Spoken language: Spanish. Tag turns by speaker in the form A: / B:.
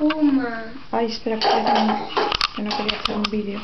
A: Puma.
B: Ay, espera, que, que no quería hacer un vídeo.